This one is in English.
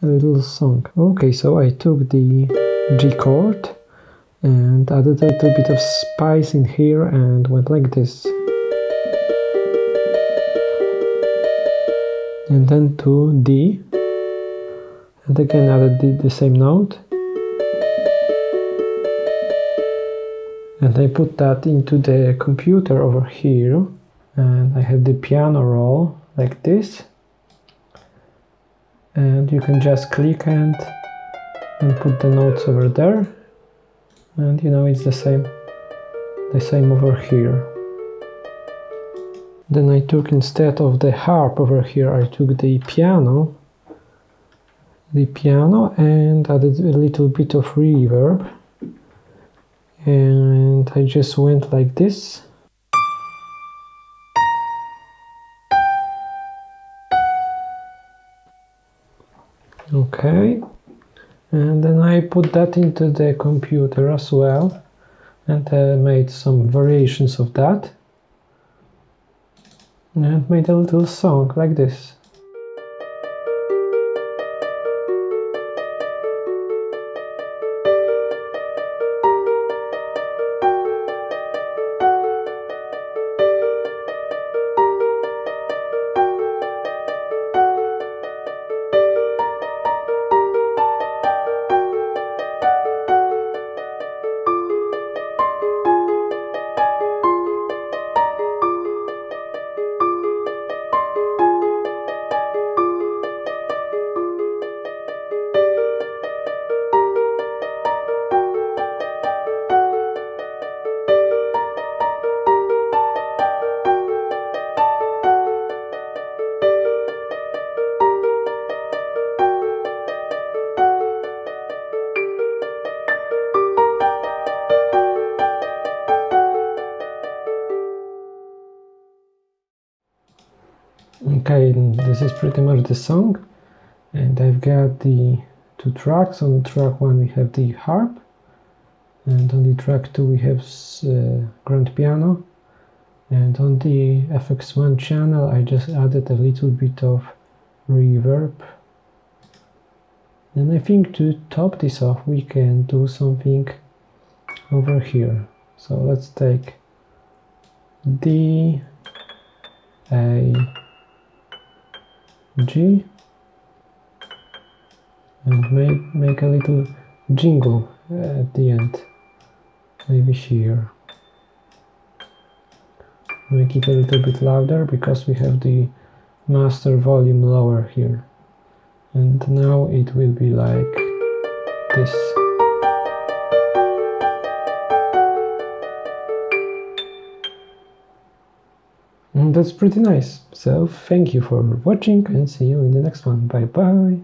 a little song. Okay, so I took the G chord and added a little bit of spice in here and went like this. And then to D and again added the, the same note. And I put that into the computer over here and I have the piano roll like this and you can just click and and put the notes over there. And you know it's the same the same over here. Then I took instead of the harp over here I took the piano the piano and added a little bit of reverb. And I just went like this okay. And then I put that into the computer as well. And uh, made some variations of that. And made a little song like this okay this is pretty much the song. And I've got the two tracks. On track one we have the harp. And on the track two we have uh, grand piano. And on the FX1 channel I just added a little bit of reverb. And I think to top this off we can do something over here. So let's take D A G. And make, make a little jingle at the end. Maybe here. Make it a little bit louder because we have the master volume lower here. And now it will be like this And that's pretty nice. So thank you for watching and see you in the next one. Bye bye.